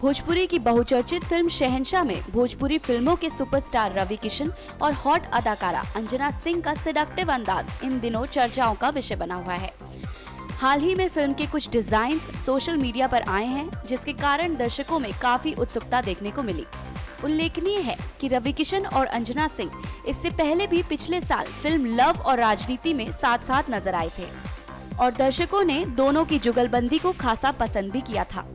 भोजपुरी की बहुचर्चित फ़िल्म शहनशाह में भोजपुरी फ़िल्मों के सुपरस्टार रवि किशन और हॉट अदाकारा अंजना सिंह का सिडक्टिव अंदाज इन दिनों चर्चाओं का विषय बना हुआ है। हाल ही में फ़िल्म के कुछ डिज़ाइन सोशल मीडिया पर आए हैं, जिसके कारण दर्शकों में काफ़ी उत्सुकता देखने को मिली। उल्लेखनीय है कि रवि किशन और अंजना सिंह इससे पहले भी पिछले साल फ़िल्म लव और राजनीति में साथ साथ नज़र आए थे, और दर्शकों ने दोनों की जुगलबंदी को खासा पसंद भी किया था।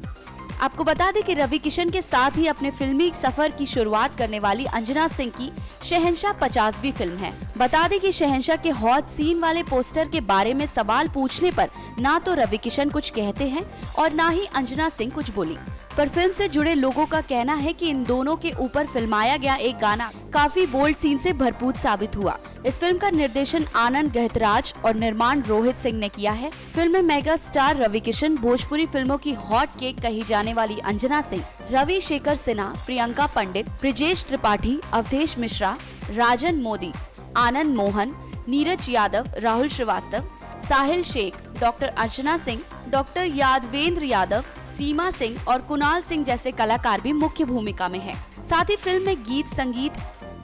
आपको बता दें कि रवि किशन के साथ ही अपने फिल्मी सफ़र की शुरुआत करने वाली अंजना सिंह की शहनशाह पचासवीं फ़िल्म है। बता दें कि शहनशाह के हॉट सीन वाले पोस्टर के बारे में सवाल पूछने पर ना तो रवि किशन कुछ कहते हैं और ना ही अंजना सिंह कुछ बोली। पर फ़िल्म से जुड़े लोगों का कहना है कि इन दोनों के ऊपर फिल्माया गया एक गाना काफ़ी बोल्ड सीन से भरपूर साबित हुआ। इस फ़िल्म का निर्देशन आनंद गहतराज और निर्माण रोहित सिंह ने किया है फ़िल्म में मेगा स्टार रवि किशन भोजपुरी फ़िल्मों की हॉट केक कही जाने वाली अंजना सिंह, रवि शेखर सिन्हा, प्रियंका पंडित, ब्रिजेश त्रिपाठी, अवधेश मिश्रा, राजन मोदी, आनंद मोहन, नीरज यादव, राहुल श्रीवास्तव, साहिल शेख, डॉक्टर अर्चना सिंह, डॉक्टर यादवेंद्र यादव, सीमा सिंह और कुणाल सिंह जैसे कलाकार भी मुख्य भूमिका में हैं। साथ ही फ़िल्म में गीत संगीत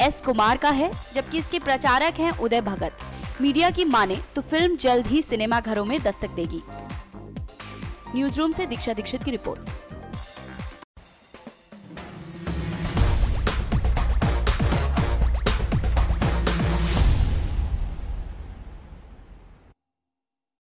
एस कुमार का है, जबकि इसके प्रचारक हैं उदय भगत। मीडिया की माने तो फ़िल्म जल्द ही सिनेमा घरों में दस्तक देगी। न्यूज़ रूम से दीक्षा दीक्षित की रिपोर्ट।